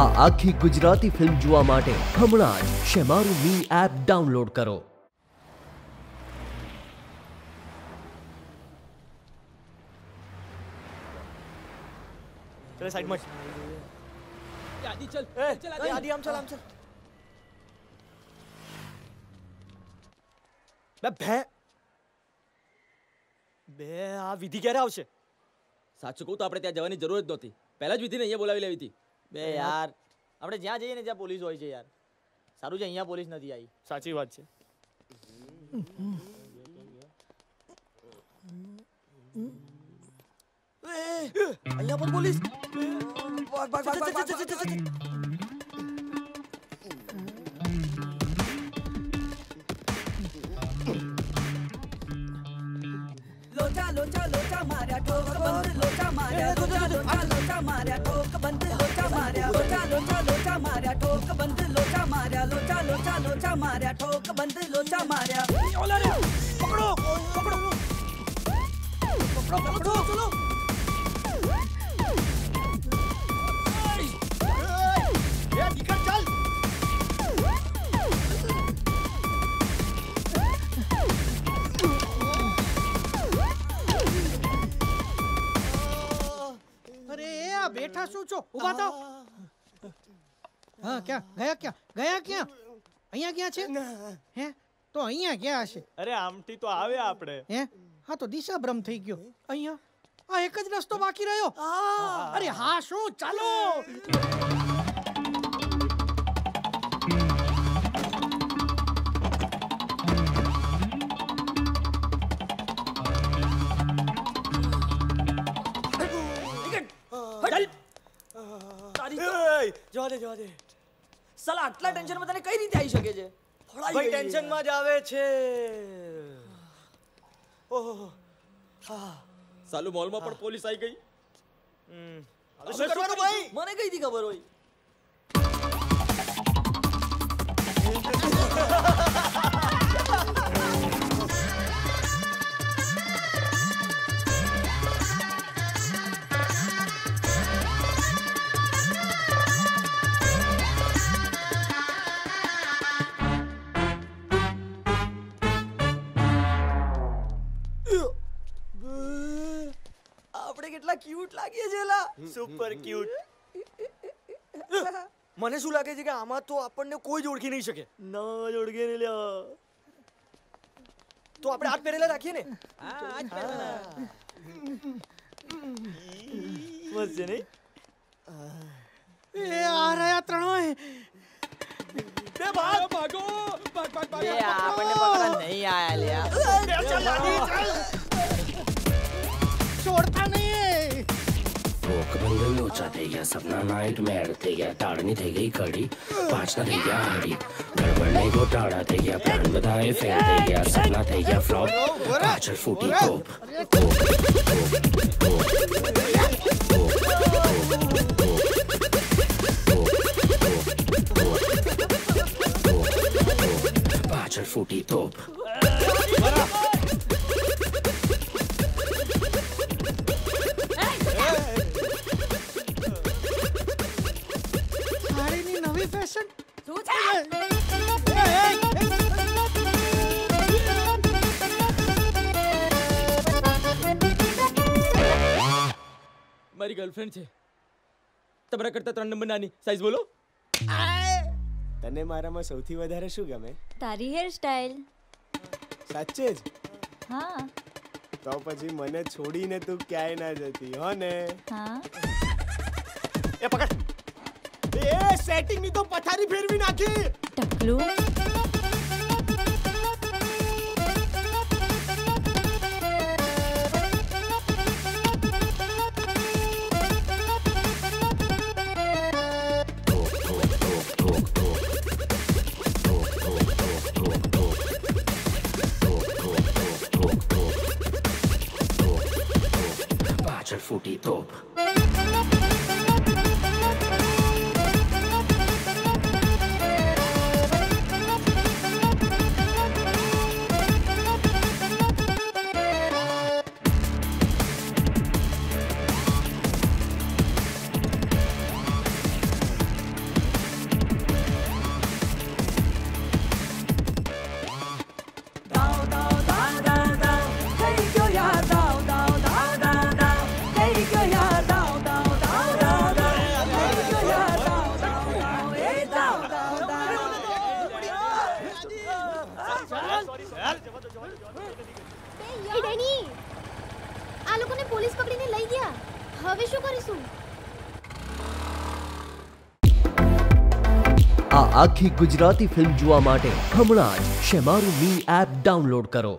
આ આખી ગુજરાતી ફિલ્મ જોવા માટે હમણાં જ શેમારું મી એપ ડાઉનલોડ કરો. ચલ સાઈડમાં આદી ચલ. ચલ આદી આદી આમ ચલ આમ ચલ. બે ભે. બે આ વિધિ ક્યારે આવશે? સાચું કહું તો આપણે ત્યાં જવાની જરૂર જ નહોતી. પહેલા જ વિધિને અહીંયા બોલાવી લેવી હતી. બે યાર આપણે જ્યાં જઈએ ને ત્યાં પોલીસ હોય છે યાર સારું છે અહીંયા પોલીસ નથી આવી સાચી વાત છે અહીંયા પણ પોલીસ ભાગ ભાગ ભાગ ભાગ ભાગ लोचा लोचा लोचा मारा ठोक बंद लोचा मारा लोचा लोचा लोचा मारा ठोक बंद लोचा मारा लोचा लोचा लोचा मारा ठोक बंद लोचा मारा लोचा लोचा लोचा मारा ठोक बंद लोचा मारा। पकड़ो पकड़ो पकड़ो चलो चलो। બેઠા શું છો ઊભા થાઓ હા ક્યાં ગયા ક્યાં ગયા ક્યાં અહીંયા ક્યાં છે હે તો અહીંયા ક્યાં હશે અરે આમથી તો આવે આપણે હે હા તો દિશા ભ્રમ થઈ ગયો અહીંયા આ એક જ રસ્તો બાકી રહ્યો અરે હા શું ચાલો જવા દે જવા દે. સાલા આટલા ટેન્શનમાં તને કઈ રીતે આવી શકે છે? ભાઈ ટેન્શનમાં જ આવે છે. ઓહો સાલું મોલમાં પણ પોલીસ આવી ગઈ? હમ. શું કરવાનું? ભાઈ? મને કઈ થી ખબર હોય? કેટલા ક્યુટ લાગીએ છે લા સુપર ક્યુટ મને શું લાગે છે કે આમાં તો આપણને કોઈ જ ઓળખી નહીં શકે ના જોડગે ને લ્યા તો આપણે હાથ પહેરેલા રાખીએ ને બસ છે નહીં એ આ રહ્યા ત્રણોય બે ભાગ ભાગો ભાગ ભાગ ભાગ એ આપણને પકડવા નહીં આયા લ્યા છોડતા થઈ ગયા સપના નાઇટમેર થઈ ગયા તાળની થઈ ગઈ કડી પાંચના થઈ ગયા હાડી ગડબડ નહીં ગોટાળા થઈ ગયા પ્લાન બધાએ ફેલ થઈ ગયા સપના થઈ ગયા ફ્લોપ પાછળ ફૂટી તોપ પાછળ ફૂટી તોપ ફેશન શું છે મારી ગર્લફ્રેન્ડ છે. તમારા કરતા ત્રણ નંબર નાની સાઈઝ બોલો. તને મારામાં સૌથી વધારે શું ગમે? તારી હેર સ્ટાઈલ સાચે જ? હા. તો પછી મને છોડીને તું ક્યાંય ના જતી હો ને હા. એ પકડ. સેટિંગ ની તો પથારી ફેરવી નાખી ટકલું પાછળ ફૂટી તોપ એ ડેની આ લોકોને પોલીસ પકડીને લઈ ગયા હવે શું કરીશું આ આખી ગુજરાતી ફિલ્મ જોવા માટે હમણાં જ શેમારું મી એપ ડાઉનલોડ કરો